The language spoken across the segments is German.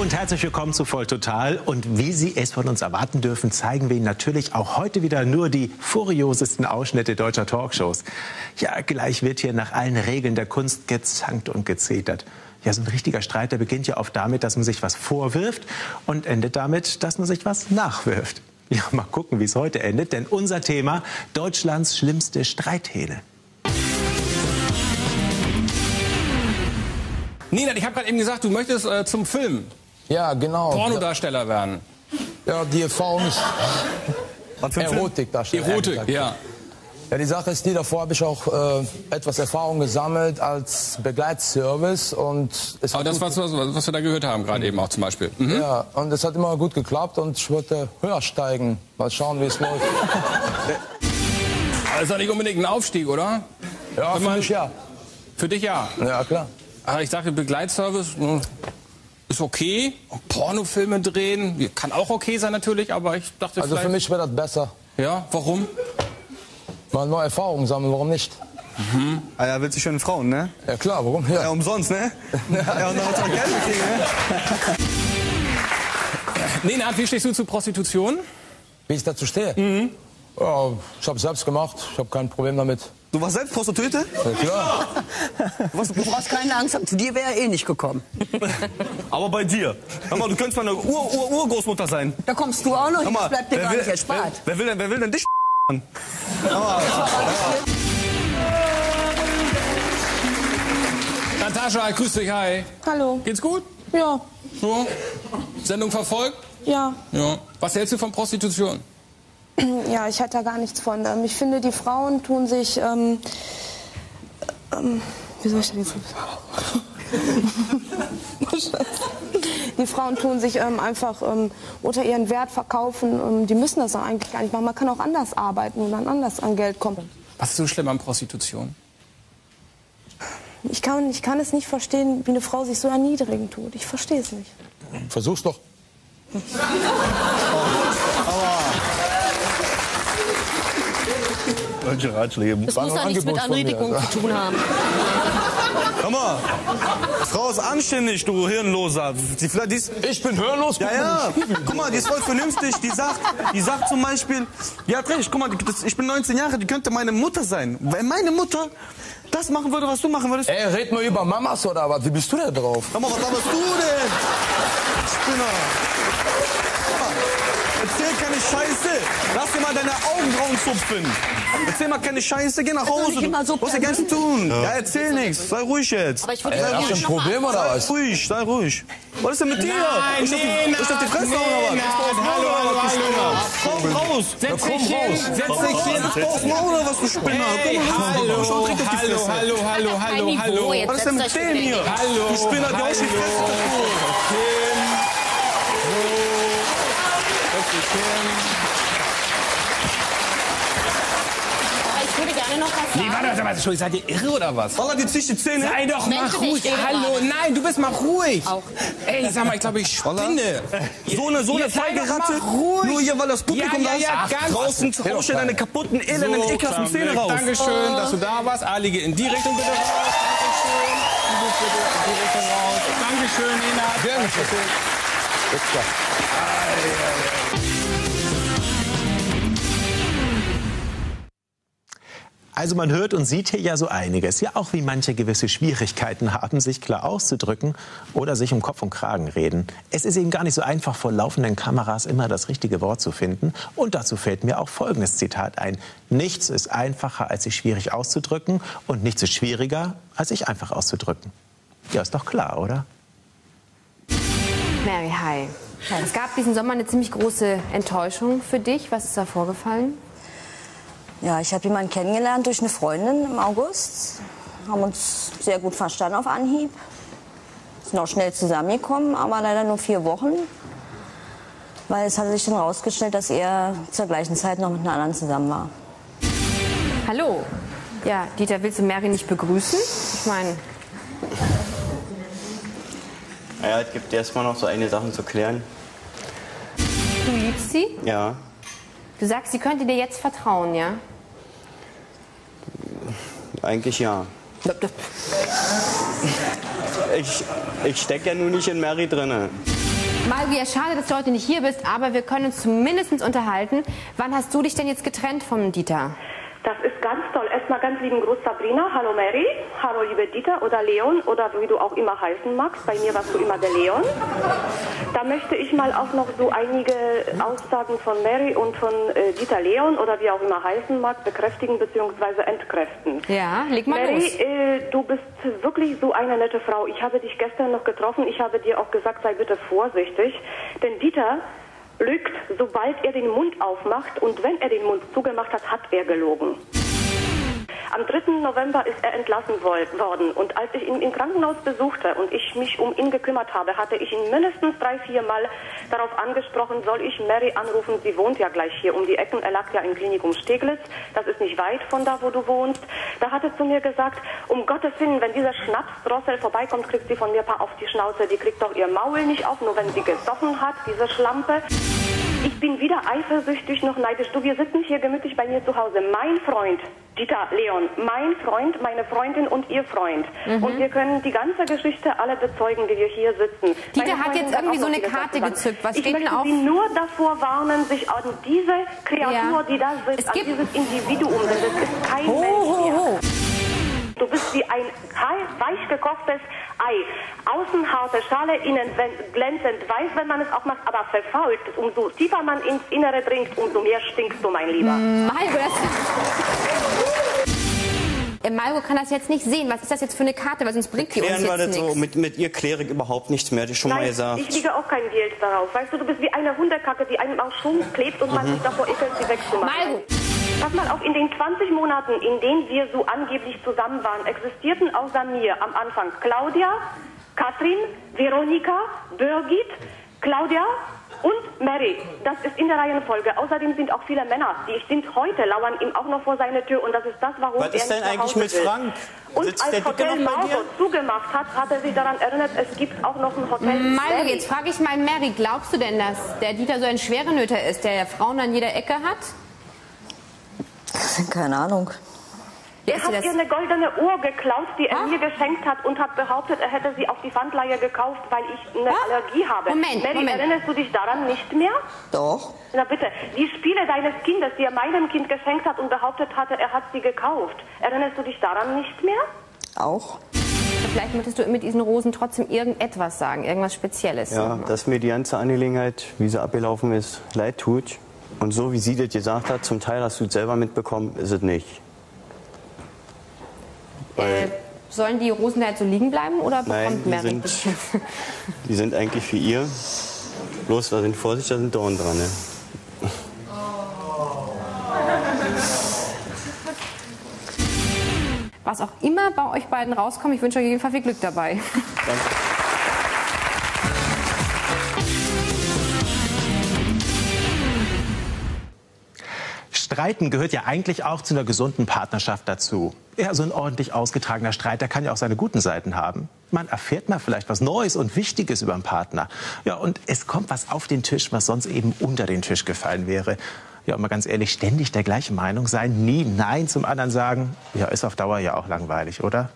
und herzlich willkommen zu Voll Total. Und wie Sie es von uns erwarten dürfen, zeigen wir Ihnen natürlich auch heute wieder nur die furiosesten Ausschnitte deutscher Talkshows. Ja, gleich wird hier nach allen Regeln der Kunst gezankt und gezetert. Ja, so ein richtiger Streit, der beginnt ja oft damit, dass man sich was vorwirft und endet damit, dass man sich was nachwirft. Ja, mal gucken, wie es heute endet, denn unser Thema Deutschlands schlimmste Streithähne. Nina, ich habe gerade eben gesagt, du möchtest äh, zum Film Ja, genau. Pornodarsteller werden. Ja, die Erfahrung ist Erotikdarsteller. Erotik, gesagt. ja. Ja, die Sache ist die, davor habe ich auch äh, etwas Erfahrung gesammelt als Begleitservice und es Aber das, was, was, was wir da gehört haben, gerade eben auch zum Beispiel. Mhm. Ja, und es hat immer gut geklappt und ich wollte höher steigen. Mal schauen, wie es läuft. Aber ist doch nicht unbedingt ein Aufstieg, oder? Ja, Wenn für mich ja. Für dich ja. Ja, klar. Aber ich dachte, Begleitservice hm, ist okay. Und Pornofilme drehen kann auch okay sein natürlich, aber ich dachte Also für vielleicht... mich wäre das besser. Ja, warum? Mal neue Erfahrungen sammeln, warum nicht? Ah ja, willst du schöne Frauen, ne? Ja klar, warum? Ja, Ja. umsonst, ne? Ja, und dann muss man Geld kriegen, ne? Nina, wie stehst du zu Prostitution? Wie ich dazu stehe? Ja, ich habe selbst gemacht, ich habe kein Problem damit. Du warst selbst Prostituierte? Ja, klar. Du brauchst keine Angst haben, zu dir wäre er eh nicht gekommen. Aber bei dir. Hör mal, du könntest meine Ur-Ur-Urgroßmutter sein. Da kommst du auch noch hin, mal, das bleibt dir wer gar will, nicht erspart. Wer, wer, will denn, wer will denn dich Natascha, grüß dich, hi. Hallo. Geht's gut? Ja, So? Sendung verfolgt? ja. Ja. Was hältst du von Prostitution? Ja, ich halte da gar nichts von. Ähm, ich finde, die Frauen tun sich. Ähm, ähm, wie soll ich denn jetzt. Die Frauen tun sich ähm, einfach ähm, unter ihren Wert verkaufen. Ähm, die müssen das auch eigentlich gar nicht machen. Man kann auch anders arbeiten und dann anders an Geld kommen. Was ist so schlimm an Prostitution? Ich kann, ich kann es nicht verstehen, wie eine Frau sich so erniedrigen tut. Ich verstehe es nicht. Versuch's doch. Solche Ratschläge. Das War muss ja ein nichts mit Anredigung zu tun haben. Hör mal. Frau ist anständig, du Hirnloser. Die, die ist, Ich bin hörlos. ja, ja. Guck mal, die ist voll vernünftig. Die sagt, die sagt zum Beispiel, hat recht. Guck mal, die- das, ich bin 19 Jahre, die könnte meine Mutter sein. Wenn meine Mutter das machen würde, was du machen würdest. Ey, red mal über Mamas oder was? Wie bist du denn drauf? Sag mal, was laberst du denn? Spinner. Scheiße. Lass dir mal deine Augenbrauen zupfen. Erzähl mal keine Scheiße, geh nach Hause. so Du hast ja gar nichts zu tun. Ja. erzähl nichts. Sei ruhig jetzt. Aber ich würde Ey, hast du ein Problem oder Sei was? ruhig, sei ruhig. Was ist denn mit dir? Nein, ich auf die, ich auf die Fresse hauen oder was? Hallo, hallo. Spinner? Komm raus. Setz dich hin, raus. setz dich hin. Ist doch oder was, du Spinner? Hallo, hallo, hallo, hallo, hallo, hallo. Was ist denn mit euch dem hier? Hallo, Du Spinner, die haust die Fresse kaputt. Kim. So. Setz dich hin. Aber ich würde gerne noch was Nee, sagen. warte, warte, warte, Entschuldigung, seid ihr irre oder was? Wallah, die die Zähne. Sei doch mal Mensch, ruhig. ich rede Hallo, gerade. nein, du bist mal ruhig. Auch. Ey, sag mal, ich glaube, ich spinne. So eine, so eine Ihr seid mal ruhig. Nur hier, weil das Publikum Ja, ja, da ist. ja, Ach, ganz- draußen Ach, rauschen deine kaputten, elenden, ekelhaften Klammeck, Zähne raus. Dankeschön, dass du da warst. Ali, geh in die Richtung bitte raus. Dankeschön. Du bist bitte in die Richtung raus. Dankeschön, Nina. Gerne schön. Jetzt klar. Also man hört und sieht hier ja so einiges. Ja, auch wie manche gewisse Schwierigkeiten haben, sich klar auszudrücken oder sich um Kopf und Kragen reden. Es ist eben gar nicht so einfach, vor laufenden Kameras immer das richtige Wort zu finden. Und dazu fällt mir auch folgendes Zitat ein. Nichts ist einfacher, als sich schwierig auszudrücken. Und nichts ist schwieriger, als sich einfach auszudrücken. Ja, ist doch klar, oder? Mary, hi. Es gab diesen Sommer eine ziemlich große Enttäuschung für dich. Was ist da vorgefallen? Ja, ich habe jemanden kennengelernt durch eine Freundin im August. Haben uns sehr gut verstanden auf Anhieb. Sind auch schnell zusammengekommen, aber leider nur vier Wochen. Weil es hat sich dann herausgestellt, dass er zur gleichen Zeit noch mit einer anderen zusammen war. Hallo. Ja, Dieter, willst du Mary nicht begrüßen? Ich meine, Naja, es gibt erstmal noch so eine Sache zu klären. du liebst sie? Ja, Du sagst, sie könnte dir jetzt vertrauen, ja? eigentlich ja. Ich, ich stecke ja nun nicht in Mary drinne. Ja, schade, dass du heute nicht hier bist, aber wir können uns zumindest unterhalten. Wann hast du dich denn jetzt getrennt vom Dieter? Das ist ganz toll. Erstmal ganz lieben Gruß Sabrina. Hallo Mary. Hallo liebe Dieter oder Leon oder wie du auch immer heißen magst. Bei mir warst du immer der Leon. Da möchte ich mal auch noch so einige Aussagen von Mary und von äh, Dieter Leon oder wie auch immer heißen mag, bekräftigen bzw. entkräften. Ja, leg mal Mary, los. äh, du bist wirklich so eine nette Frau. Ich habe dich gestern noch getroffen. Ich habe dir auch gesagt, sei bitte vorsichtig. Denn Dieter lügt, sobald er den Mund aufmacht. Und wenn er den Mund zugemacht hat, hat er gelogen. Am 3. November ist er entlassen worden und als ich ihn im Krankenhaus besuchte und ich mich um ihn gekümmert habe, hatte ich ihn mindestens drei, vier Mal darauf angesprochen, soll ich Mary anrufen, sie wohnt ja gleich hier um die Ecken, er lag ja im Klinikum Steglitz, das ist nicht weit von da, wo du wohnst. Da hat er zu mir gesagt, um Gottes Willen, wenn dieser Schnapsdrossel vorbeikommt, kriegt sie von mir ein paar auf die Schnauze, die kriegt doch ihr Maul nicht auf, nur wenn sie gesoffen hat, diese Schlampe. Ich bin weder eifersüchtig noch neidisch. Du, wir sitzen hier gemütlich bei mir zu Hause. Mein Freund, Dieter Leon, mein Freund, meine Freundin und ihr Freund. Mhm. Und wir können die ganze Geschichte alle bezeugen, die wir hier sitzen. Dieter Meine hat jetzt irgendwie so eine Karte gezückt. Was ich steht denn möchte auf? Sie nur davor warnen, sich an diese Kreatur, Ja. die da sitzt, Es an dieses Individuum, denn das ist kein Ho, Mensch ho, mehr. ho. Du bist wie ein weich gekochtes Ei. Außen harte Schale, innen glänzend weiß, wenn man es auch macht, aber verfault. Umso tiefer man ins Innere dringt, umso mehr stinkst du, mein Lieber. Malgo, das... Malgo kann das jetzt nicht sehen. Was ist das jetzt für eine Karte? Weil sonst bringt die uns Klären wir jetzt das so. Mit, mit ihr kläre ich überhaupt nichts mehr, das schon mal Nein, gesagt. ich liege auch kein Geld darauf. Weißt du, du bist wie eine Hundekacke, die einem am Schuh klebt und man Mhm. sich davor ekelt, sie wegzumachen. Malgo. Pass mal auf, in den 20 Monaten, in denen wir so angeblich zusammen waren, existierten außer mir am Anfang Claudia, Katrin, Veronika, Birgit, Claudia und Mary. Das ist in der Reihenfolge. Außerdem sind auch viele Männer, die ich sind heute, lauern ihm auch noch vor seine Tür und das ist das, warum Was er ist denn eigentlich mit will. Frank? Und Sitzt als Hotel noch bei dir? Margot zugemacht hat, hat er sich daran erinnert, es gibt auch noch ein Hotel Mary. jetzt frage ich mal Mary, glaubst du denn, dass der Dieter so ein Schwerenöter ist, der Frauen an jeder Ecke hat? Keine Ahnung. Er hat ihr eine goldene Uhr geklaut, die er mir geschenkt hat und hat behauptet, er hätte sie auf die Pfandleihe gekauft, weil ich eine Allergie habe. Moment, Mary, Moment. erinnerst du dich daran nicht mehr? Doch. Na bitte, die Spiele deines Kindes, die er meinem Kind geschenkt hat und behauptet hatte, er hat sie gekauft. Erinnerst du dich daran nicht mehr? Auch. Vielleicht möchtest du mit diesen Rosen trotzdem irgendetwas sagen, irgendwas Spezielles. Ja, dass mir die ganze Angelegenheit, wie sie abgelaufen ist, leid tut. Und so wie sie das gesagt hat, zum Teil hast du es selber mitbekommen, ist es nicht. Äh, sollen die Rosen da jetzt so liegen bleiben oder Nein, bekommt die Mary sind-? Die sind eigentlich für ihr. Bloß, da sind Vorsicht, da sind Dornen dran. Ne? Was auch immer bei euch beiden rauskommt, ich wünsche euch auf jeden Fall viel Glück dabei. Streiten gehört ja eigentlich auch zu einer gesunden Partnerschaft dazu. Ja, so ein ordentlich ausgetragener Streit, der kann ja auch seine guten Seiten haben. Man erfährt mal vielleicht was Neues und Wichtiges über einen Partner. Ja, und es kommt was auf den Tisch, was sonst eben unter den Tisch gefallen wäre. Ja, und mal ganz ehrlich, ständig der gleichen Meinung sein, nie Nein zum anderen sagen, ja, ist auf Dauer ja auch langweilig, oder?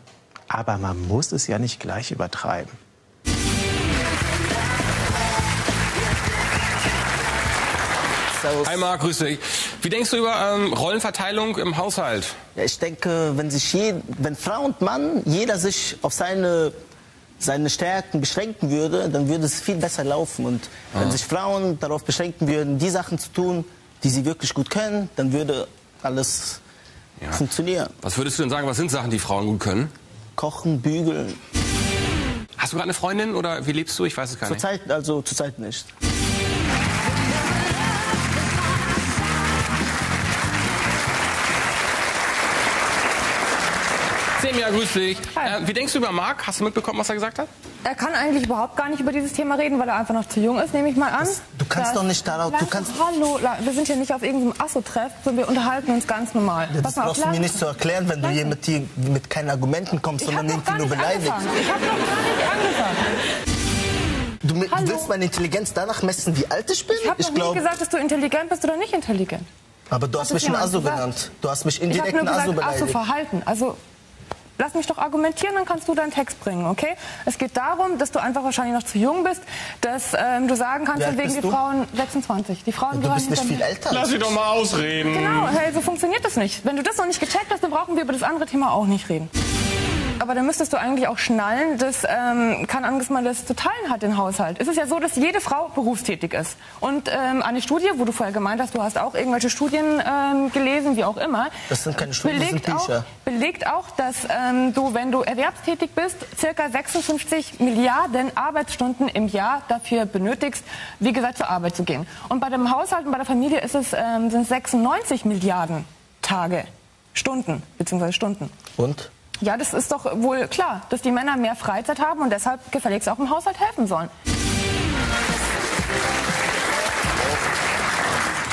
Aber man muss es ja nicht gleich übertreiben. Hi Marc, grüß dich. Wie denkst du über ähm, Rollenverteilung im Haushalt? Ja, ich denke, wenn sich je, wenn Frau und Mann jeder sich auf seine seine Stärken beschränken würde, dann würde es viel besser laufen. Und wenn Ah. sich Frauen darauf beschränken würden, die Sachen zu tun, die sie wirklich gut können, dann würde alles funktionieren. Was würdest du denn sagen, was sind Sachen, die Frauen gut können? Kochen, bügeln. Hast du gerade eine Freundin oder wie lebst du? Ich weiß es gar nicht. Zurzeit, also zurzeit nicht. Semja, grüß dich. Äh, wie denkst du über Marc? Hast du mitbekommen, was er gesagt hat? Er kann eigentlich überhaupt gar nicht über dieses Thema reden, weil er einfach noch zu jung ist, nehme ich mal an. du kannst Das- doch nicht darauf- du kannst- Hallo, wir sind hier nicht auf irgendeinem Asso-Treff, sondern wir unterhalten uns ganz normal. Das mal auf, brauchst du mir nicht zu erklären, wenn du hier mit, die, mit keinen Argumenten kommst, Ich sondern irgendwie nur beleidigst. angefangen. Ich habe noch gar nicht angefangen. Du, du willst meine Intelligenz danach messen, wie alt ich bin? Ich habe noch glaub- nie gesagt, dass du intelligent bist oder nicht intelligent. Aber du Was hast mich ein Asso gesagt? genannt. Du hast mich Ich habe indirekt nur ein Asso gesagt, beleidigt. Asso-Verhalten. Also, Lass mich doch argumentieren, dann kannst du deinen Text bringen, okay? Es geht darum, dass du einfach wahrscheinlich noch zu jung bist, dass ähm, du sagen kannst, von wegen die du? Frauen 26. Die Frauen Du gehören bist nicht viel älter. Lass sie doch mal ausreden. Genau, hey, so funktioniert das nicht. Wenn du das noch nicht gecheckt hast, dann brauchen wir über das andere Thema auch nicht reden. Aber dann müsstest du eigentlich auch schnallen, dass ähm, kein anderes Mal das zu teilen hat, den Haushalt. Es ist ja so, dass jede Frau berufstätig ist. Und ähm, eine Studie, wo du vorher gemeint hast, du hast auch irgendwelche Studien ähm, gelesen, wie auch immer. Das sind keine Studien, das sind belegt auch, belegt auch, dass ähm, du, wenn du erwerbstätig bist, circa 56 Milliarden Arbeitsstunden im Jahr dafür benötigst, wie gesagt, zur Arbeit zu gehen. Und bei dem Haushalt und bei der Familie ist es, ähm, sind es 96 Milliarden Tage, Stunden, beziehungsweise Stunden. Und? Ja, das ist doch wohl klar, dass die Männer mehr Freizeit haben und deshalb gefälligst auch im Haushalt helfen sollen.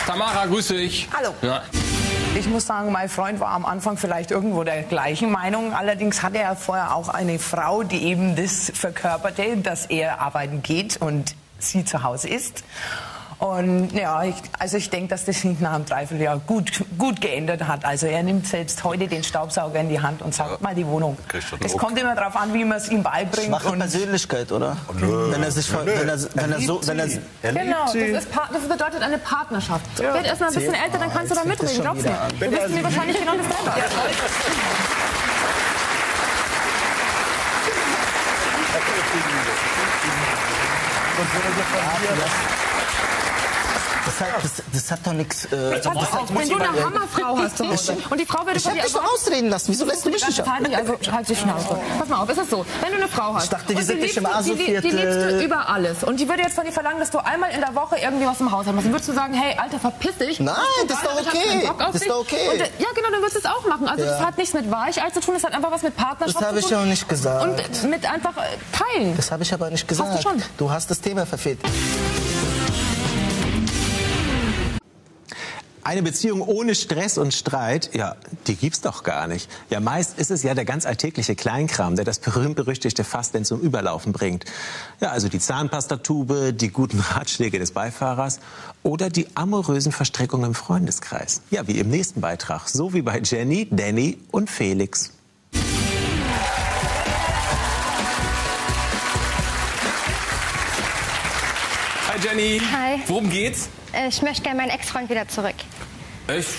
Tamara, grüße dich. Hallo. Ja. Ich muss sagen, mein Freund war am Anfang vielleicht irgendwo der gleichen Meinung. Allerdings hatte er vorher auch eine Frau, die eben das verkörperte, dass er arbeiten geht und sie zu Hause ist. Und ja, ich, also ich denke, dass das sich nach einem Dreivierteljahr gut, gut geändert hat. Also er nimmt selbst heute den Staubsauger in die Hand und saugt mal die Wohnung. Es kommt immer darauf an, wie man es ihm beibringt. Schwache und Persönlichkeit, oder? Wenn er sich, ver- wenn er, wenn er so, wenn er, Genau, das, ist das bedeutet eine Partnerschaft. Werd erst mal ein bisschen älter, dann kannst du da das mitreden, glaubst du mir. Du wirst mir wahrscheinlich genau dasselbe erzählen. Das, hat, das, das hat doch nichts. Äh, Pass auf, wenn du eine Hammerfrau hast zu Hause und die Frau würde Ich hab dich doch ausreden lassen. Wieso lässt du mich nicht Das halt also halt die Schnauze. Pass mal auf, es ist so, wenn du eine Frau hast Ich dachte, und sind die nicht im die, die Asoviertel. liebst du über alles und die würde jetzt von dir verlangen, dass du einmal in der Woche irgendwie was im Haushalt machst, dann würdest du sagen, hey, Alter, verpiss dich. Nein, das ist doch okay. Das ist doch okay. Und, ja, genau, dann würdest du es auch machen. Also Ja. das hat nichts mit Weichei zu tun, das hat einfach was mit Partnerschaft Das habe zu ich tun. ja auch nicht gesagt. Und mit einfach äh, teilen. Das habe ich aber nicht gesagt. Hast du schon. Du hast das Thema verfehlt. Eine Beziehung ohne Stress und Streit, ja, die gibt's doch gar nicht. Ja, meist ist es ja der ganz alltägliche Kleinkram, der das berühmt-berüchtigte Fass denn zum Überlaufen bringt. Ja, also die Zahnpastatube, die guten Ratschläge des Beifahrers oder die amorösen Verstrickungen im Freundeskreis. Ja, wie im nächsten Beitrag, so wie bei Jenny, Danny und Felix. Jenny. Hi. Worum geht's? Ich möchte gerne meinen Ex-Freund wieder zurück. Echt?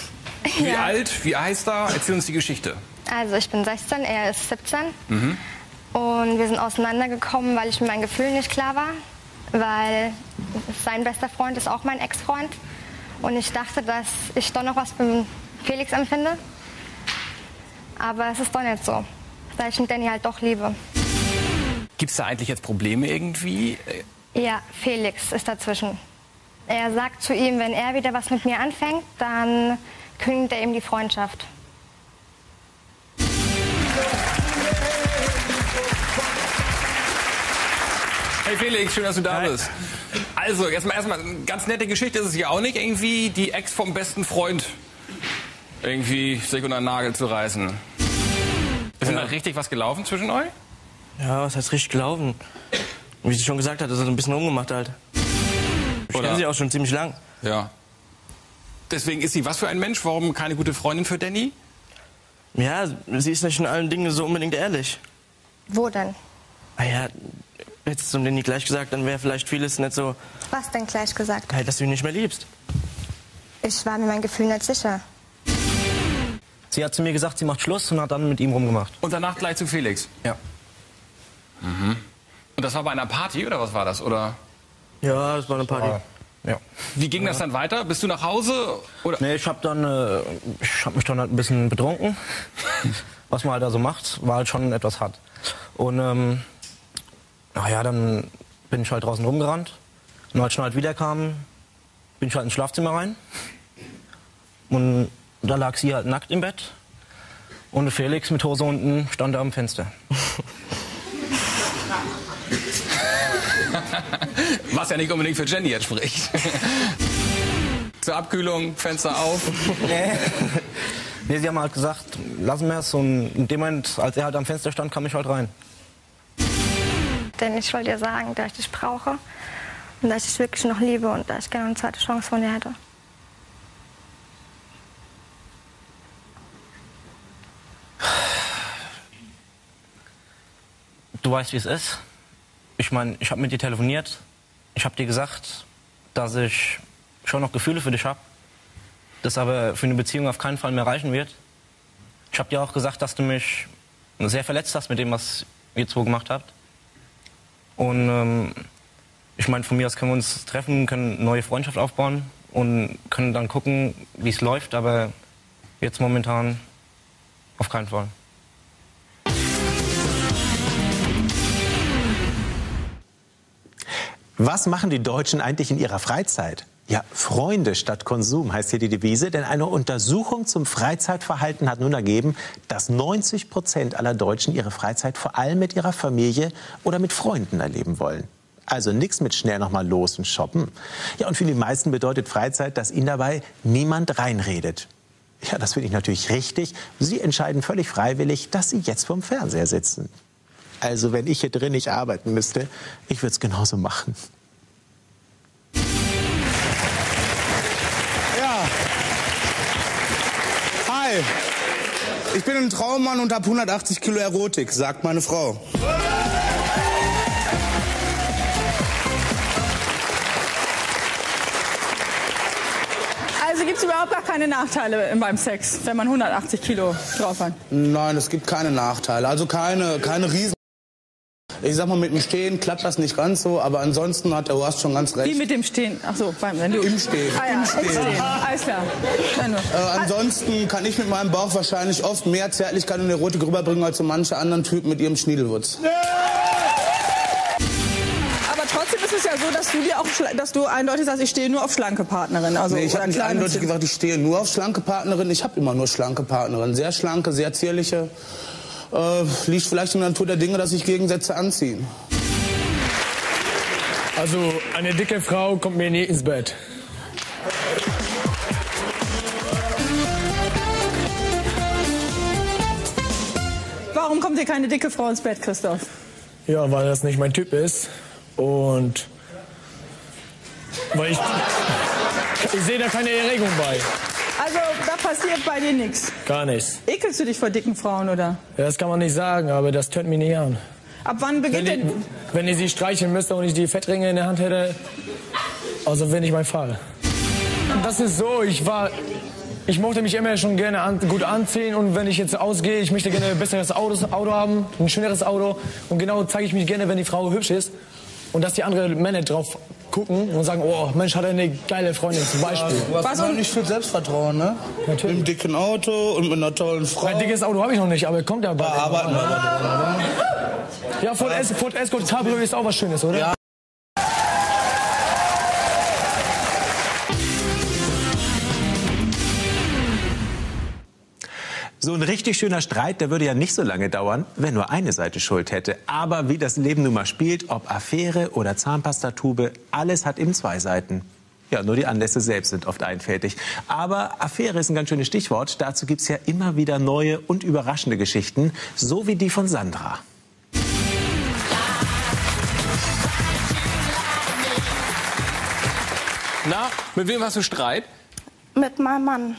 Wie Ja. alt? Wie heißt er? Erzähl uns die Geschichte. Also ich bin 16, er ist 17 Mhm. und wir sind auseinandergekommen, weil ich mit meinen Gefühlen nicht klar war, weil sein bester Freund ist auch mein Ex-Freund und ich dachte, dass ich doch noch was für Felix empfinde, aber es ist doch nicht so, da ich Danny halt doch liebe. Gibt's da eigentlich jetzt Probleme irgendwie? Ja, Felix ist dazwischen. Er sagt zu ihm, wenn er wieder was mit mir anfängt, dann kündigt er ihm die Freundschaft. Hey Felix, schön, dass du da bist. Also, erstmal, erstmal, ganz nette Geschichte ist es ja auch nicht, irgendwie die Ex vom besten Freund irgendwie sich unter den Nagel zu reißen. Ist denn da richtig was gelaufen zwischen euch? Ja, was heißt richtig gelaufen? Wie sie schon gesagt hat, ist er ein bisschen umgemacht halt. Ich kenne sie auch schon ziemlich lang. Ja. Deswegen ist sie was für ein Mensch? Warum keine gute Freundin für Danny? Ja, sie ist nicht in allen Dingen so unbedingt ehrlich. Wo denn? Ah ja, hättest du nicht gleich gesagt, dann wäre vielleicht vieles nicht so, Was denn gleich gesagt? halt, dass du ihn nicht mehr liebst. Ich war mir mein Gefühl nicht sicher. Sie hat zu mir gesagt, sie macht Schluss und hat dann mit ihm rumgemacht. Und danach gleich zu Felix? Ja. Mhm. Und das war bei einer Party oder was war das? Oder? Ja, das war eine Party. Ja. Wie ging das dann weiter? Bist du nach Hause? Oder? Nee, ich hab dann, äh, ich hab mich dann halt ein bisschen betrunken. Was man halt da so macht, war halt schon etwas hart. Und, ähm, naja, dann bin ich halt draußen rumgerannt. Und als ich dann halt wiederkam, bin ich halt ins Schlafzimmer rein. Und da lag sie halt nackt im Bett. Und Felix mit Hose unten stand da am Fenster. Was ja nicht unbedingt für Jenny jetzt spricht. Zur Abkühlung, Fenster auf. Nee. nee, sie haben halt gesagt, lassen wir es. Und in dem Moment, als er halt am Fenster stand, kam ich halt rein. Denn ich wollte dir sagen, dass ich dich brauche und dass ich dich wirklich noch liebe und dass ich gerne eine zweite Chance von dir hätte. du weißt, wie es ist. Ich meine, ich habe mit dir telefoniert. Ich habe dir gesagt, dass ich schon noch Gefühle für dich habe. Das aber für eine Beziehung auf keinen Fall mehr reichen wird. Ich habe dir auch gesagt, dass du mich sehr verletzt hast mit dem, was ihr zwei gemacht habt. Und ähm, ich meine, von mir aus können wir uns treffen, können neue Freundschaft aufbauen und können dann gucken, wie es läuft. Aber jetzt momentan auf keinen Fall. Was machen die Deutschen eigentlich in ihrer Freizeit? Ja, Freunde statt Konsum heißt hier die Devise, denn eine Untersuchung zum Freizeitverhalten hat nun ergeben, dass 90 Prozent aller Deutschen ihre Freizeit vor allem mit ihrer Familie oder mit Freunden erleben wollen. Also nichts mit schnell noch mal los und shoppen. Ja, und für die meisten bedeutet Freizeit, dass ihnen dabei niemand reinredet. Ja, das finde ich natürlich richtig. Sie entscheiden völlig freiwillig, dass sie jetzt vorm Fernseher sitzen. Also wenn ich hier drin nicht arbeiten müsste, ich würde es genauso machen. Ja. Hi. Ich bin ein Traummann und habe 180 Kilo Erotik, sagt meine Frau. Also gibt es überhaupt gar keine Nachteile beim Sex, wenn man 180 Kilo drauf hat? Nein, es gibt keine Nachteile. Also keine, keine Riesen. Ich sag mal, mit dem Stehen klappt das nicht ganz so, aber ansonsten hat der Horst schon ganz recht. Wie mit dem Stehen? Ach so, beim, wenn du Im Stehen. Ah, ja, Im Stehen. Alles klar. Äh, ansonsten kann ich mit meinem Bauch wahrscheinlich oft mehr Zärtlichkeit und Erotik rüberbringen als so manche anderen Typen mit ihrem Schniedelwutz. Aber trotzdem ist es ja so, dass du dir auch, dass du eindeutig sagst, ich stehe nur auf schlanke Partnerin. Also, nee, ich habe nicht eindeutig gesagt, ich stehe nur auf schlanke Partnerinnen. Ich habe immer nur schlanke Partnerinnen. Sehr schlanke, sehr zierliche. Äh, liegt vielleicht in der Natur der Dinge, dass sich Gegensätze anziehen. Also eine dicke Frau kommt mir nie ins Bett. Warum kommt dir keine dicke Frau ins Bett, Christoph? Ja, weil das nicht mein Typ ist. Und weil ich, ich sehe da keine Erregung bei. Also, da passiert bei dir nichts. Gar nichts. Ekelst du dich vor dicken Frauen, oder? Ja, das kann man nicht sagen, aber das tönt mich nicht an. Ab wann Wenn beginnt ich, denn... wenn ich sie streicheln müsste und ich die Fettringe in der Hand hätte, also wäre nicht mein Fall. Das ist so, ich war, ich mochte mich immer schon gerne an, gut anziehen und wenn ich jetzt ausgehe, ich möchte gerne ein besseres Auto, Auto haben, ein schöneres Auto und genau zeige ich mich gerne, wenn die Frau hübsch ist und dass die anderen Männer drauf gucken und sagen, oh Mensch, hat er eine geile Freundin zum Beispiel. Du hast immer nicht viel Selbstvertrauen, ne? Natürlich. Mit einem dicken Auto und mit einer tollen Frau. Ein dickes Auto habe ich noch nicht, aber kommt ja bald. Da arbeiten wir aber dran, oder? Ja, Ford, Es Ford Escort Cabrio ist auch was Schönes, oder? Ja. So ein richtig schöner Streit, der würde ja nicht so lange dauern, wenn nur eine Seite Schuld hätte. Aber wie das Leben nun mal spielt, ob Affäre oder Zahnpastatube, alles hat eben zwei Seiten. Ja, nur die Anlässe selbst sind oft einfältig. Aber Affäre ist ein ganz schönes Stichwort. Dazu gibt's ja immer wieder neue und überraschende Geschichten, so wie die von Sandra. Na, mit wem hast du Streit? Mit meinem Mann.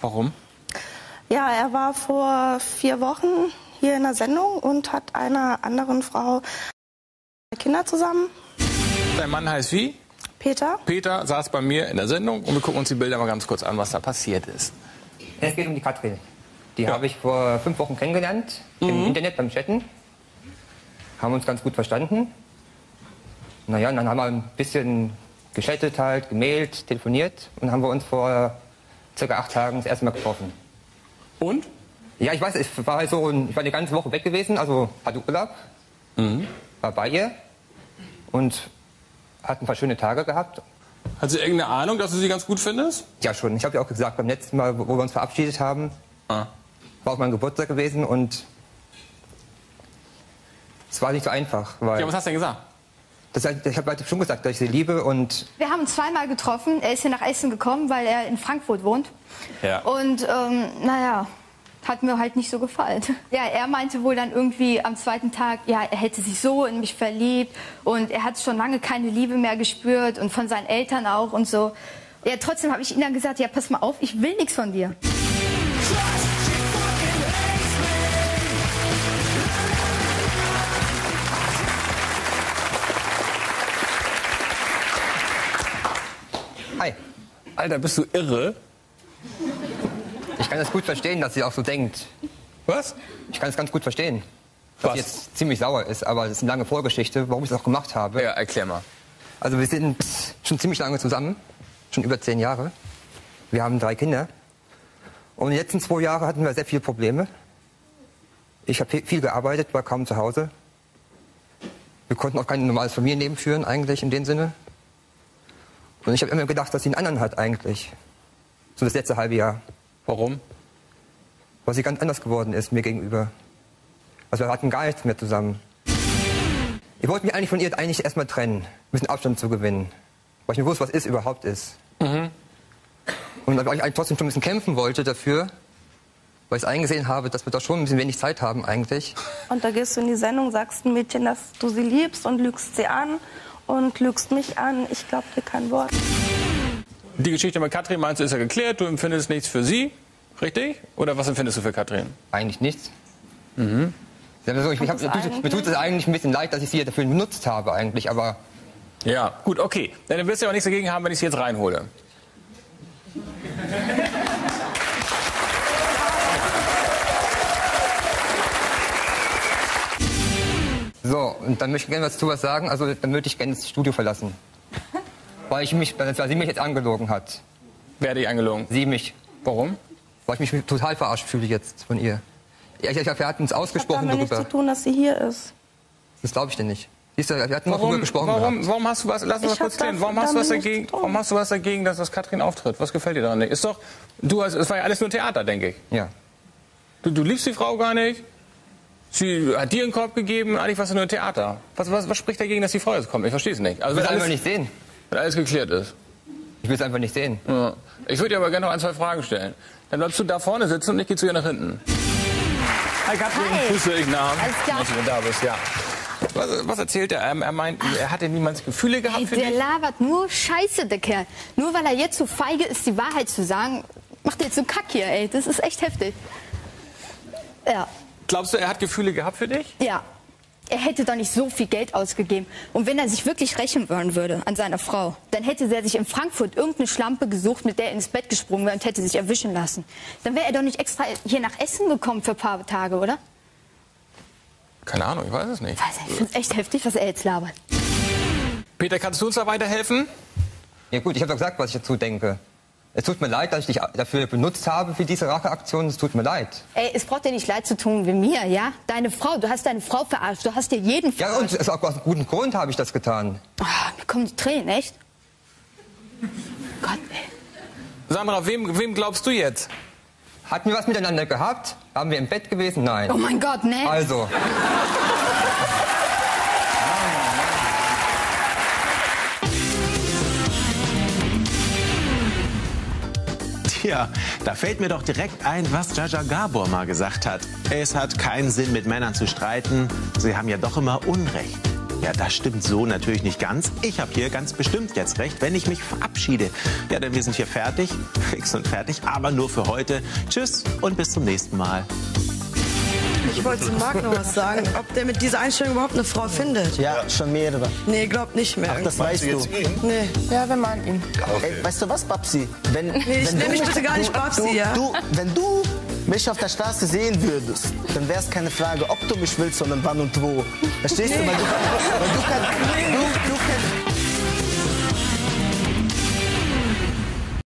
Warum? Ja, er war vor vier Wochen hier in der Sendung und hat einer anderen Frau Kinder zusammen. Dein Mann heißt wie? Peter. Peter saß bei mir in der Sendung und wir gucken uns die Bilder mal ganz kurz an, was da passiert ist. Es geht um die Katrin. Die habe ich vor fünf Wochen kennengelernt im Internet beim Chatten. Haben uns ganz gut verstanden. Naja, und dann haben wir ein bisschen geschattet halt, gemailt, telefoniert und haben wir uns vor circa acht Tagen das erste Mal getroffen. Und? Ja, ich weiß, ich war halt so, ich war eine ganze Woche weg gewesen, also hatte Urlaub, war bei ihr und hat ein paar schöne Tage gehabt. Hat sie irgendeine Ahnung, dass du sie ganz gut findest? Ja, schon. Ich habe ja auch gesagt, beim letzten Mal, wo wir uns verabschiedet haben, war auch mein Geburtstag gewesen und es war nicht so einfach. Weil Ja, was hast du denn gesagt? Das, ich habe schon gesagt, dass ich sie liebe und Wir haben uns zweimal getroffen. Er ist hier nach Essen gekommen, weil er in Frankfurt wohnt. Ja. Und ähm, naja, hat mir halt nicht so gefallen. Ja, er meinte wohl dann irgendwie am zweiten Tag, ja, er hätte sich so in mich verliebt und er hat schon lange keine Liebe mehr gespürt und von seinen Eltern auch und so. Ja, trotzdem habe ich ihm dann gesagt, ja, pass mal auf, ich will nichts von dir. Alter, bist du irre? Ich kann das gut verstehen, dass sie auch so denkt. Was? Ich kann es ganz gut verstehen. Dass sie jetzt ziemlich sauer ist, aber das ist eine lange Vorgeschichte, warum ich das auch gemacht habe. Ja, erklär mal. Also wir sind schon ziemlich lange zusammen, schon über zehn Jahre. Wir haben drei Kinder. Und die letzten zwei Jahre hatten wir sehr viele Probleme. Ich habe viel gearbeitet, war kaum zu Hause. Wir konnten auch kein normales Familienleben führen, eigentlich in dem Sinne. Und ich habe immer gedacht, dass sie einen anderen hat, eigentlich. So das letzte halbe Jahr. Warum? Weil sie ganz anders geworden ist mir gegenüber. Also wir hatten gar nichts mehr zusammen. Ich wollte mich eigentlich von ihr eigentlich erstmal trennen, ein bisschen Abstand zu gewinnen. Weil ich nicht wusste, was ist überhaupt ist. Mhm. Und weil ich eigentlich trotzdem schon ein bisschen kämpfen wollte dafür, weil ich eingesehen habe, dass wir doch schon ein bisschen wenig Zeit haben eigentlich. Und da gehst du in die Sendung, sagst ein Mädchen, dass du sie liebst und lügst sie an und lügst mich an. Ich glaube dir kein Wort. Die Geschichte mit Katrin meinst du ist ja geklärt, du empfindest nichts für sie, richtig? Oder was empfindest du für Katrin? Eigentlich nichts. Mhm. Ja, also ich, ich hab, tut, mir tut es eigentlich ein bisschen leid, dass ich sie dafür benutzt habe eigentlich, aber... Ja, gut, okay. Dann wirst du ja auch nichts dagegen haben, wenn ich sie jetzt reinhole. So, und dann möchte ich gerne was zu was sagen. Also dann würde ich gerne das Studio verlassen. Weil, ich mich, weil sie mich jetzt angelogen hat. Wer hat dich angelogen? Sie mich. Warum? Weil ich mich total verarscht fühle jetzt von ihr. Ja, ich, ich, wir hatten uns Hat ausgesprochen damit nichts darüber. zu tun, dass sie hier ist. Das glaube ich dir nicht. Siehst du, wir hatten noch darüber Warum, gesprochen warum, warum hast du was, lass uns Ich mal kurz klären. Warum da- hast du was damit dagegen, warum hast du was dagegen, dass das Katrin auftritt? Was gefällt dir daran nicht? Ist doch, du hast, es war ja alles nur Theater, denke ich. Ja. Du, du liebst die Frau gar nicht. Sie hat dir einen Korb gegeben, eigentlich war es nur Theater. Was, was, was spricht dagegen, dass die Frau jetzt kommt? Ich verstehe es nicht. Also, Ich will wenn es einfach alles- nicht sehen. Wenn alles geklärt ist. Ich will es einfach nicht sehen. Ja. Ich würde dir aber gerne noch ein, zwei Fragen stellen. Dann bleibst du da vorne sitzen und ich gehe zu ihr nach hinten. Hi Katrin, Hi. grüße nach. Alles klar. Dass du da bist, ja. Was, was erzählt er? Ähm, er meint, er hatte niemals Gefühle gehabt Ey, für der dich? labert nur Scheiße, der Kerl. Nur weil er jetzt so feige ist, die Wahrheit zu sagen, macht er jetzt so Kack hier, ey. Das ist echt heftig. Ja, Glaubst du, er hat Gefühle gehabt für dich? ja. Er hätte doch nicht so viel Geld ausgegeben. Und wenn er sich wirklich rächen wollen würde an seiner Frau, dann hätte er sich in Frankfurt irgendeine Schlampe gesucht, mit der er ins Bett gesprungen wäre und hätte sich erwischen lassen. Dann wäre er doch nicht extra hier nach Essen gekommen für ein paar Tage, oder? Keine Ahnung, ich weiß es nicht. Ich finde es echt heftig, was er jetzt labert. Peter, kannst du uns da weiterhelfen? Ja gut, ich habe doch gesagt, was ich dazu denke. Es tut mir leid, dass ich dich dafür benutzt habe für diese Racheaktion. Es tut mir leid. Ey, es braucht dir nicht leid zu tun wie mir, ja? Deine Frau, du hast deine Frau verarscht, du hast dir jeden Ja, verarscht. und es auch aus einem guten Grund habe ich das getan. Ah, mir kommen die Tränen, echt? Gott, ey. Sandra, wem, wem glaubst du jetzt? Hatten wir was miteinander gehabt? Haben wir im Bett gewesen? Nein. Oh mein Gott, ne? Also, Tja, da fällt mir doch direkt ein, was Jaja Gabor mal gesagt hat. Es hat keinen Sinn, mit Männern zu streiten. Sie haben ja doch immer Unrecht. Ja, das stimmt so natürlich nicht ganz. Ich habe hier ganz bestimmt jetzt recht, wenn ich mich verabschiede. Ja, denn wir sind hier fertig, fix und fertig, aber nur für heute. Tschüss und bis zum nächsten Mal. Ich wollte zu Marc noch was sagen, ob der mit dieser Einstellung überhaupt eine Frau findet. Ja, schon mehrere. Nee, glaubt nicht mehr. Ach, das weißt du. Nee. Ja, wir meinen ihn. Ey, weißt du was, Babsi? Wenn, Nee, ich wenn nenn du mich bitte gar nicht du, Babsi, du, ja? Du, wenn du mich auf der Straße sehen würdest, dann wäre es keine Frage, ob du mich willst, sondern wann und wo. Verstehst du? Nee. Weil du, weil du, kein,